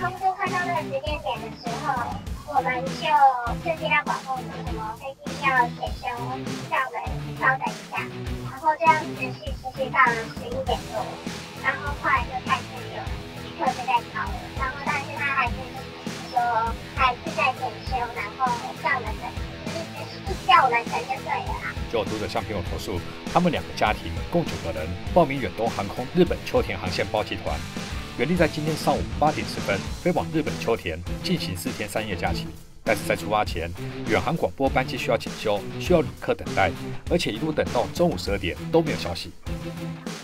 通知快到那个时间点的时候，我们就就接到广播说什么飞机要检修，叫我们稍等一下。然后这样持续持续到了十一点多，然后后来就开始有旅客就在吵了，然后但是他还是说还是在检修，然后叫我们等，一直一直叫我们等就对了。就有读者向朋友投诉，他们两个家庭共九个人报名远东航空日本秋田航线包机团，原定在今天上午八点十分飞往日本秋田进行四天三夜假期。但是在出发前，远航广播班机需要检修，需要旅客等待，而且一路等到中午十二点都没有消息。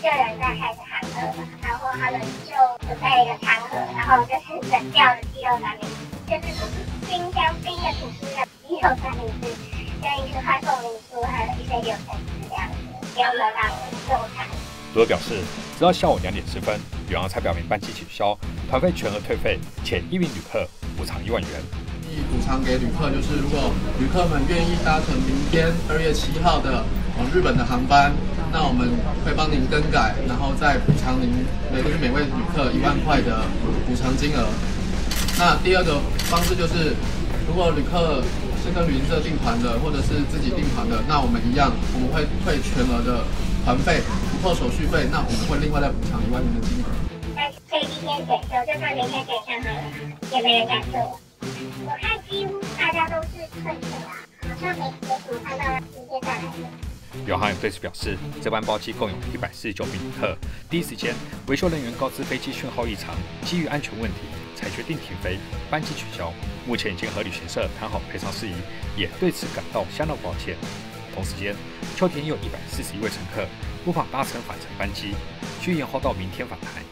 就有人在开始喊饿嘛，然后他们就准备了一个餐盒，然后就是冷掉的鸡肉三明治，就是冰箱冰的吐司的鸡肉三明治，跟一个快凤梨酥，还有一些柳橙汁这样子，给我们让用餐。读者表示，直到下午两点十分，然后才表明班机取消，团费全额退费，且一名旅客补偿一万元。补偿给旅客，就是如果旅客们愿意搭乘明天二月七号的往日本的航班，那我们会帮您更改，然后再补偿您每就是每位旅客一万块的补偿金额。那第二个方式就是，如果旅客是跟旅行社订团的，或者是自己订团的，那我们一样，我们会退全额的团费，不扣手续费，那我们会另外再补偿一万元的金额。但所以今天检修，就算明天检修好了，也没人敢做。我看几乎大家都是退的啦，好像没没什么看到今天再来。远航也对此表示，这班包机共有一百四十九名旅客，第一时间维修人员告知飞机讯号异常，基于安全问题，才决定停飞，班机取消。目前已经和旅行社谈好赔偿事宜，也对此感到相当抱歉。同时间，秋田有一百四十一位乘客无法搭乘返程班机，需延后到明天返台。